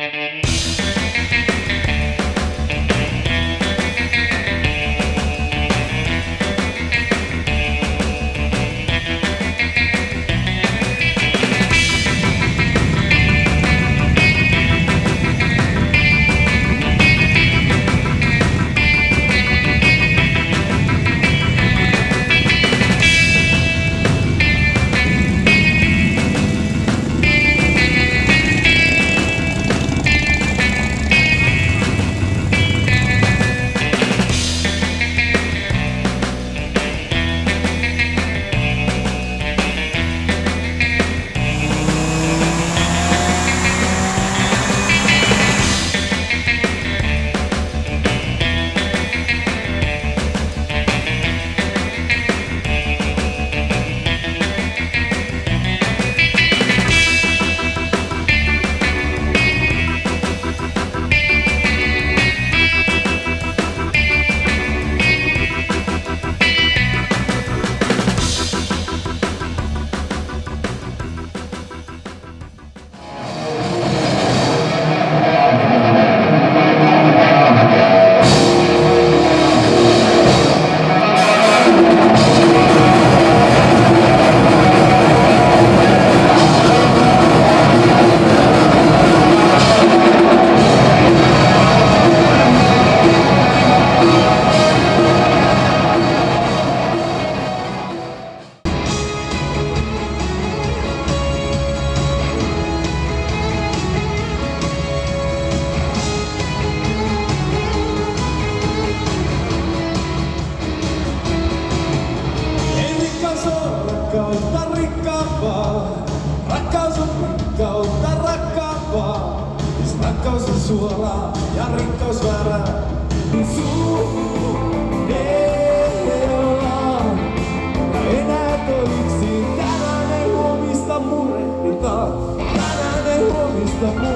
Ei rikkaampaa. Rakkaus on rakkautta rakkaampaa. Jos rakkaus on suoraa ja rikkaus väärää. Suhteella enää toiksi tänään ei huomista murehditaan. Tänään ei huomista murehditaan.